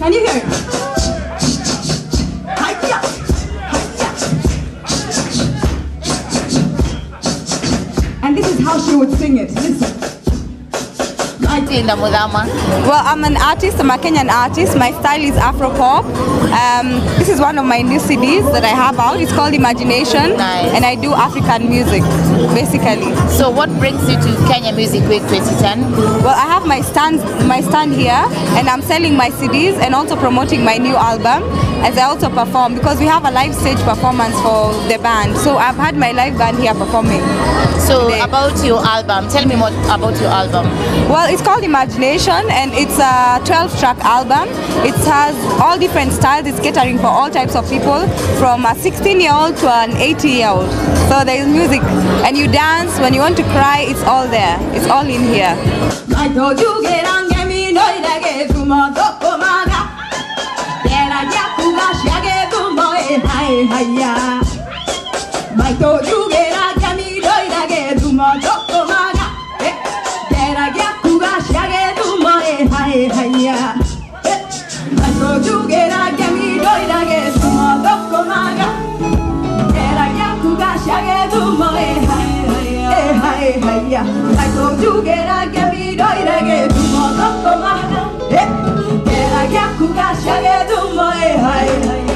Can you hear it? And this is how she would sing it. Listen. Linda Muthama. Well, I'm an artist. I'm a Kenyan artist. My style is Afro pop. Um, this is one of my new CDs that I have out. It's called Imagination, Nice. and I do African music, basically. So what brings you to Kenya Music Week 2010? Well, I have my stand, my stand here, and I'm selling my CDs and also promoting my new album. As I also perform because we have a live stage performance for the band. So I've had my live band here performing. So Today. about your album, tell me more about your album. Well, it's called Imagination and it's a 12 track album. It has all different styles. It's catering for all types of people from a 16 year old to an 80 year old. So there is music and you dance. When you want to cry, it's all there. It's all in here. I told you رگه هیا اکو جو گرا کمی دوی رگه دوما دم تو مهنا گرا گم کوگا شگه دوما ای های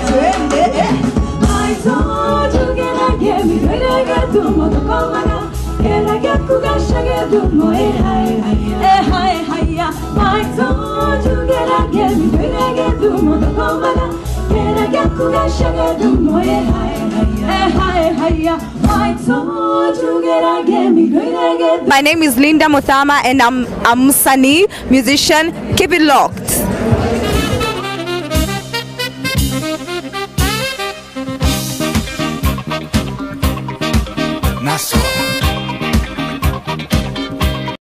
چونده ای تو جو گرا کمی دوی رگه دوما تو کمانا گرا گم کوگا شگه دوما ای های ای های هیا ای تو جو گرا کمی دوی رگه دوما تو کمانا گرا گم کوگا شگه دوما ای های My name is Linda Muthama and I'm a Musani musician. Keep it locked. Nassau.